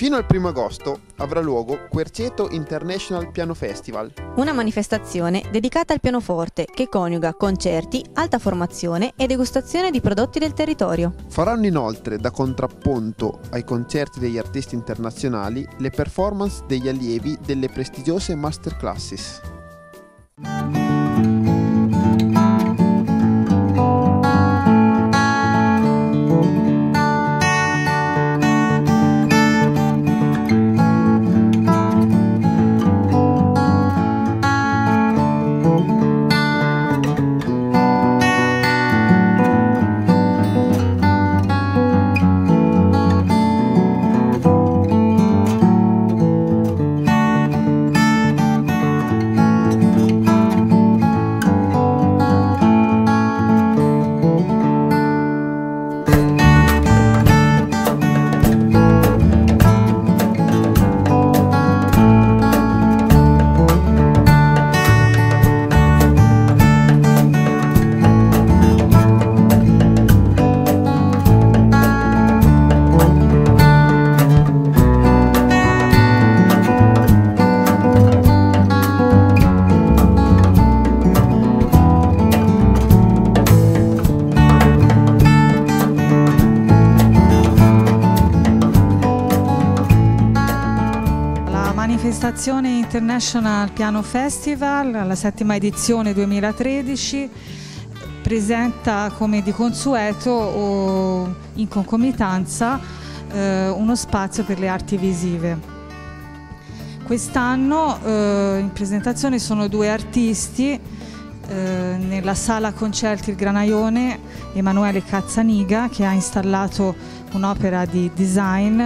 Fino al 1 agosto avrà luogo Querceto International Piano Festival. Una manifestazione dedicata al pianoforte che coniuga concerti, alta formazione e degustazione di prodotti del territorio. Faranno inoltre da contrapponto ai concerti degli artisti internazionali le performance degli allievi delle prestigiose masterclasses. International Piano Festival, la settima edizione 2013, presenta come di consueto o in concomitanza eh, uno spazio per le arti visive. Quest'anno eh, in presentazione sono due artisti, eh, nella sala concerti Il Granaione Emanuele Cazzaniga che ha installato un'opera di design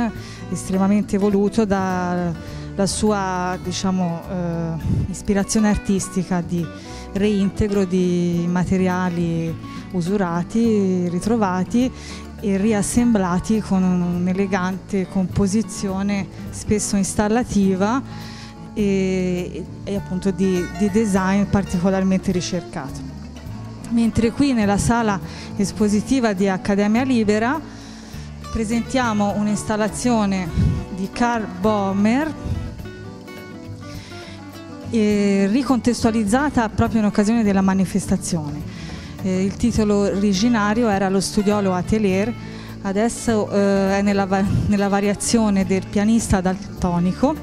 estremamente voluto da la sua diciamo, eh, ispirazione artistica di reintegro di materiali usurati, ritrovati e riassemblati con un'elegante composizione spesso installativa e, e appunto di, di design particolarmente ricercato. Mentre qui nella sala espositiva di Accademia Libera presentiamo un'installazione di Carl Bomer eh, ricontestualizzata proprio in occasione della manifestazione. Eh, il titolo originario era Lo studiolo Atelier, adesso eh, è nella, nella, variazione del pianista daltonico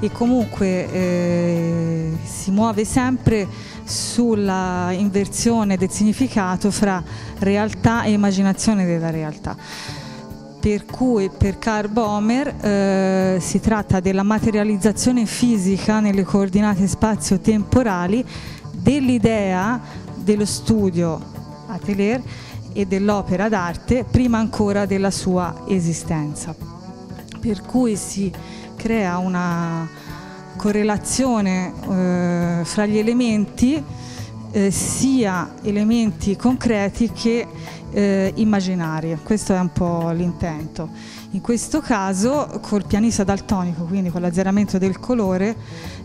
e comunque eh, si muove sempre sulla inversione del significato fra realtà e immaginazione della realtà per cui per Carl Bomer eh, si tratta della materializzazione fisica nelle coordinate spazio-temporali dell'idea dello studio atelier e dell'opera d'arte prima ancora della sua esistenza. Per cui si crea una correlazione eh, fra gli elementi eh, sia elementi concreti che eh, immaginarie, questo è un po' l'intento. In questo caso col pianista daltonico, quindi con l'azzeramento del colore,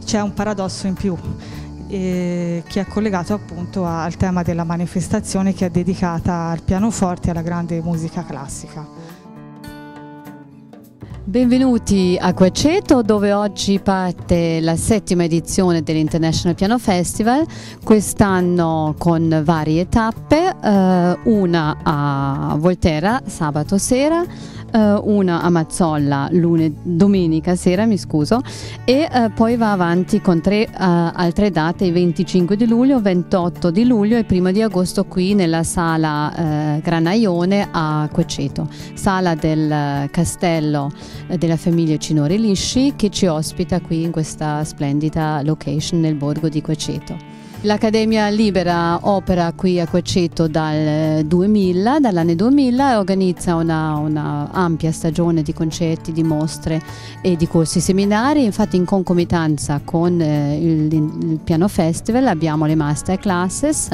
c'è un paradosso in più eh, che è collegato appunto al tema della manifestazione che è dedicata al pianoforte e alla grande musica classica. Benvenuti a Quaceto dove oggi parte la settima edizione dell'International Piano Festival, quest'anno con varie tappe, eh, una a Volterra sabato sera, eh, una a Mazzolla lune, domenica sera, mi scuso, e eh, poi va avanti con tre eh, altre date, il 25 di luglio, 28 di luglio e 1 di agosto qui nella sala eh, Granaione a Queceto, sala del castello eh, della famiglia Cinori Lisci che ci ospita qui in questa splendida location nel borgo di Queceto. L'Accademia Libera opera qui a Quaceto dal 2000, dall'anno 2000 e organizza una, una, ampia stagione di concerti, di mostre e di corsi seminari. Infatti in concomitanza con eh, il, il, Piano Festival abbiamo le master classes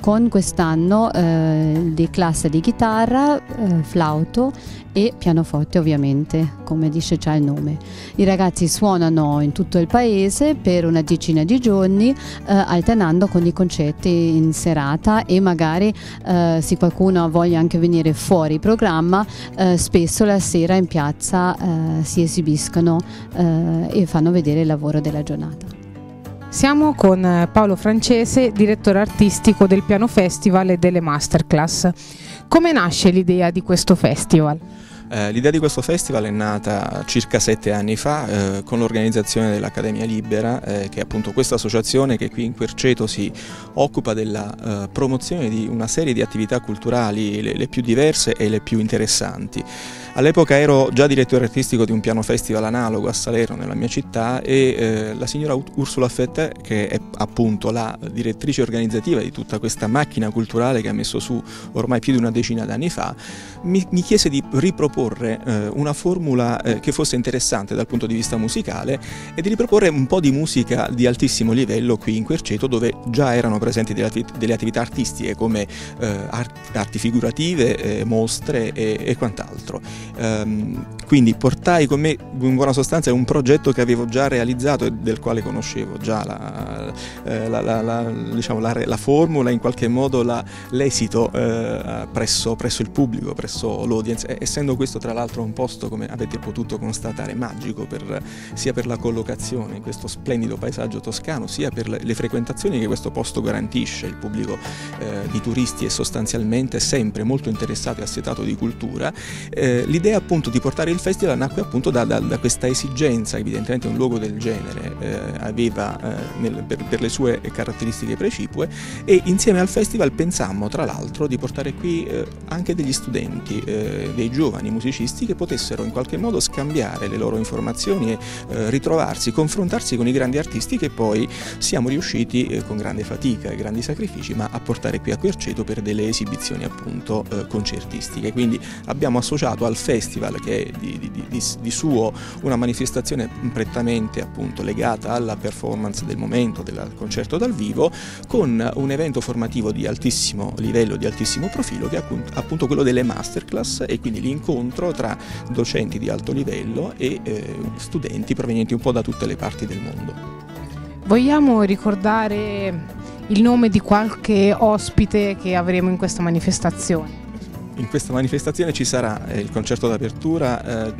con quest'anno eh, di classe di chitarra, eh, flauto e pianoforte ovviamente, come dice già il nome. I ragazzi suonano in tutto il paese per una decina di giorni eh, alternando con i concerti in serata e magari eh, se qualcuno voglia anche venire fuori programma, eh, spesso la sera in piazza eh, si esibiscono eh, e fanno vedere il lavoro della giornata. Siamo con Paolo Francese, direttore artistico del Piano Festival e delle Masterclass. Come nasce l'idea di questo festival? Eh, l'idea di questo festival è nata circa sette anni fa eh, con l'organizzazione dell'Accademia Libera, eh, che è appunto questa associazione che qui in Querceto si occupa della eh, promozione di una serie di attività culturali, le, le più diverse e le più interessanti. All'epoca ero già direttore artistico di un piano festival analogo a Salerno, nella mia città, e eh, la signora Ursula Fette, che è appunto la direttrice organizzativa di tutta questa macchina culturale che ha messo su ormai più di una decina d'anni fa, mi, mi chiese di riproporre eh, una formula eh, che fosse interessante dal punto di vista musicale e di riproporre un po' di musica di altissimo livello qui in Querceto, dove già erano presenti delle, attività, delle attività artistiche come eh, arti figurative, eh, mostre e, e quant'altro. Um, quindi portai con me in buona sostanza un progetto che avevo già realizzato e del quale conoscevo già la, eh, la, la, diciamo, la formula, in qualche modo l'esito eh, presso, presso, il pubblico, presso l'audience, essendo questo tra l'altro un posto, come avete potuto constatare, magico per, sia per la collocazione in questo splendido paesaggio toscano, sia per le frequentazioni che questo posto garantisce. Il pubblico eh, di turisti è sostanzialmente sempre molto interessato e assetato di cultura. Eh, l'idea appunto di portare il festival nacque appunto da, da, da questa esigenza, evidentemente un luogo del genere eh, aveva eh, nel, per, per, le sue caratteristiche precipue e insieme al festival pensammo tra l'altro di portare qui eh, anche degli studenti, eh, dei giovani musicisti che potessero in qualche modo scambiare le loro informazioni e eh, ritrovarsi, confrontarsi con i grandi artisti che poi siamo riusciti con grande fatica e grandi sacrifici ma a portare qui a Querceto per delle esibizioni appunto concertistiche. Quindi abbiamo associato al festival che è di, di, di, di, suo una manifestazione prettamente appunto legata alla performance del momento del concerto dal vivo con un evento formativo di altissimo livello, di altissimo profilo che è appunto quello delle masterclass e quindi l'incontro tra docenti di alto livello e eh, studenti provenienti un po' da tutte le parti del mondo. Vogliamo ricordare il nome di qualche ospite che avremo in questa manifestazione? In questa manifestazione ci sarà eh, il concerto d'apertura eh,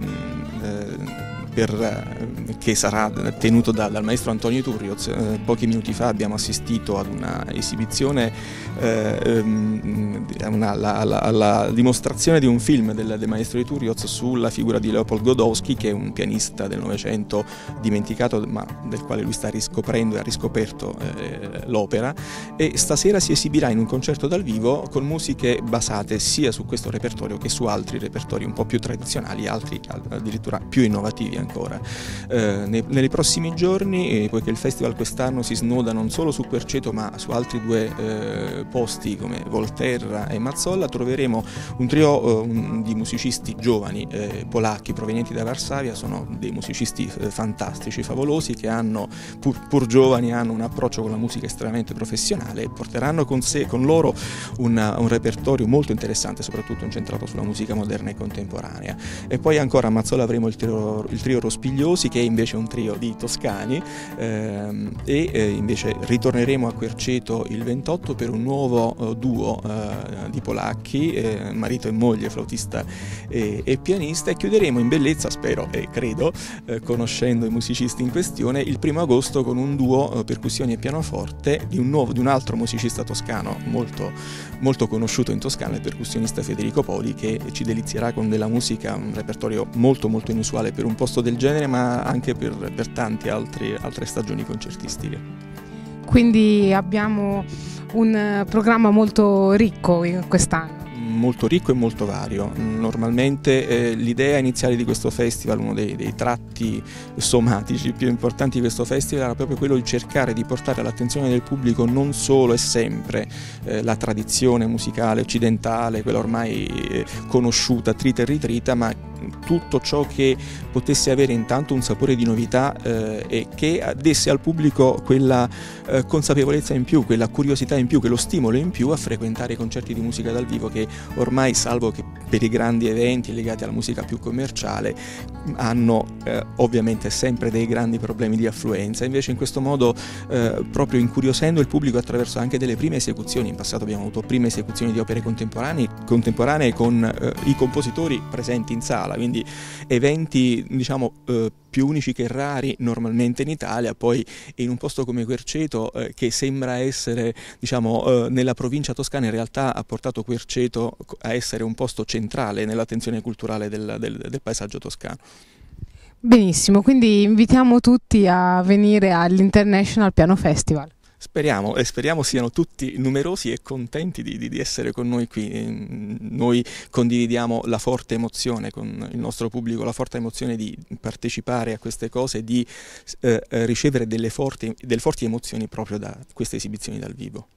eh per, che sarà tenuto da, dal maestro Antonio Turrioz. Eh, pochi minuti fa abbiamo assistito ad una esibizione, eh, ehm, una, la, la, alla dimostrazione di un film del, del maestro di Turrioz sulla figura di Leopold Godowski, che è un pianista del Novecento dimenticato, ma del quale lui sta riscoprendo e ha riscoperto eh, l'opera. E stasera si esibirà in un concerto dal vivo con musiche basate sia su questo repertorio che su altri repertori un po' più tradizionali, altri addirittura più innovativi ancora. Eh, nei, nei, prossimi giorni, poiché il festival quest'anno si snoda non solo su Querceto ma su altri due eh, posti come Volterra e Mazzolla, troveremo un trio eh, di musicisti giovani eh, polacchi provenienti da Varsavia, sono dei musicisti eh, fantastici, favolosi, che hanno, pur, pur, giovani, hanno un approccio con la musica estremamente professionale e porteranno con sé, con loro, una, un repertorio molto interessante, soprattutto incentrato sulla musica moderna e contemporanea. E poi ancora a Mazzolla avremo il trio, il trio Rospigliosi che è invece un trio di toscani ehm, e eh, invece ritorneremo a Querceto il 28 per un nuovo eh, duo eh, di polacchi, eh, marito e moglie, flautista e, e, pianista e chiuderemo in bellezza, spero e credo, eh, conoscendo i musicisti in questione, il primo agosto con un duo eh, percussioni e pianoforte di un, nuovo, di un altro musicista toscano molto, molto conosciuto in Toscana, il percussionista Federico Poli che ci delizierà con della musica, un repertorio molto molto inusuale per un posto del genere ma anche per, per tante altre stagioni concertistiche. Quindi abbiamo un programma molto ricco quest'anno molto ricco e molto vario. Normalmente eh, l'idea iniziale di questo festival, uno dei, dei, tratti somatici più importanti di questo festival era proprio quello di cercare di portare all'attenzione del pubblico non solo e sempre eh, la tradizione musicale occidentale, quella ormai eh, conosciuta, trita e ritrita, ma tutto ciò che potesse avere intanto un sapore di novità eh, e che desse al pubblico quella eh, consapevolezza in più, quella curiosità in più, quello stimolo in più a frequentare i concerti di musica dal vivo che ormai, salvo che per i grandi eventi legati alla musica più commerciale, hanno eh, ovviamente sempre dei grandi problemi di affluenza. Invece in questo modo, eh, proprio incuriosendo il pubblico attraverso anche delle prime esecuzioni, in passato abbiamo avuto prime esecuzioni di opere contemporanee, contemporanee con eh, i compositori presenti in sala, quindi eventi diciamo eh, più unici che rari normalmente in Italia, poi in un posto come Querceto eh, che sembra essere diciamo, eh, nella provincia toscana in realtà ha portato Querceto a essere un posto centrale nell'attenzione culturale del, del, del paesaggio toscano. Benissimo, quindi invitiamo tutti a venire all'International Piano Festival. Speriamo e speriamo siano tutti numerosi e contenti di, di, di, essere con noi qui. Noi condividiamo la forte emozione con il nostro pubblico, la forte emozione di partecipare a queste cose di eh, ricevere delle forti, delle forti emozioni proprio da queste esibizioni dal vivo.